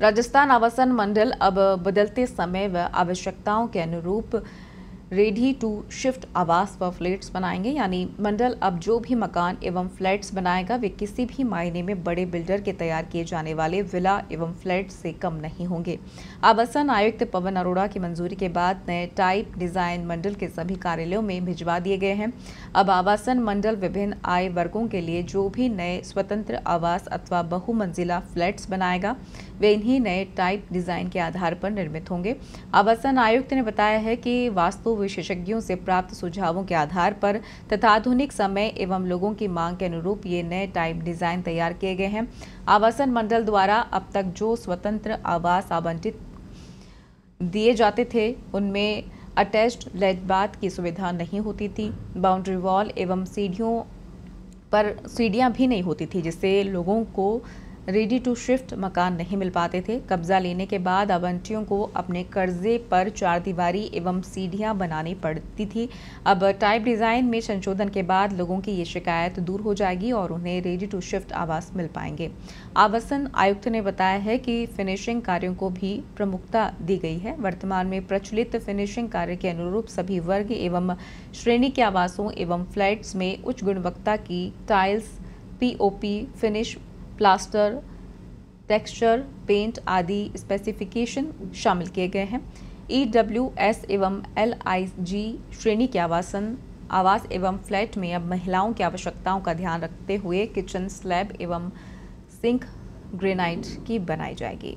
राजस्थान आवासन मंडल अब बदलते समय व आवश्यकताओं के अनुरूप रेडी टू शिफ्ट आवास व फ्लैट्स बनाएँगे, यानी मंडल अब जो भी मकान एवं फ्लैट्स बनाएगा, वे किसी भी मायने में बड़े बिल्डर के तैयार किए जाने वाले विला एवं फ्लैट से कम नहीं होंगे। आवासन आयुक्त पवन अरोड़ा की मंजूरी के बाद नए टाइप डिज़ाइन मंडल के सभी कार्यालयों में भिजवा दिए गए हैं। अब आवासन मंडल विभिन्न आय वर्गों के लिए जो भी नए स्वतंत्र आवास अथवा बहुमंजिला फ्लैट्स बनाएगा, वे इन्हीं नए टाइप डिज़ाइन के आधार पर निर्मित होंगे। आवासन आयुक्त ने बताया है कि वास्तु विशेषज्ञों से प्राप्त सुझावों के आधार पर तथा आधुनिक समय एवं लोगों की मांग के अनुरूप ये नए टाइप डिज़ाइन तैयार किए गए हैं। आवासन मंडल द्वारा अब तक जो स्वतंत्र आवास आवंटित दिए जाते थे, उनमें अटैच्ड लेट बाथ की सुविधा नहीं होती थी, बाउंड्री वॉल एवं सीढ़ियों पर सीढ़ियाँ भी नहीं होती थी, जिससे लोगों को रेडी टू शिफ्ट मकान नहीं मिल पाते थे। कब्जा लेने के बाद आवंटियों को अपने कर्जे पर चार दीवारी एवं सीढ़ियाँ बनानी पड़ती थी। अब टाइप डिज़ाइन में संशोधन के बाद लोगों की ये शिकायत दूर हो जाएगी और उन्हें रेडी टू शिफ्ट आवास मिल पाएँगे। आवासन आयुक्त ने बताया है कि फिनिशिंग कार्यों को भी प्रमुखता दी गई है। वर्तमान में प्रचलित फिनिशिंग कार्य के अनुरूप सभी वर्ग एवं श्रेणी के आवासों एवं फ्लैट्स में उच्च गुणवत्ता की tiles POP finish plaster, texture, paint आदि स्पेसिफिकेशन शामिल किए गए हैं। ई डब्ल्यू एस एवं एल आई जी श्रेणी के आवासन, आवास एवं फ्लैट में अब महिलाओं की आवश्यकताओं का ध्यान रखते हुए किचन स्लैब एवं सिंक ग्रेनाइट की बनाई जाएगी।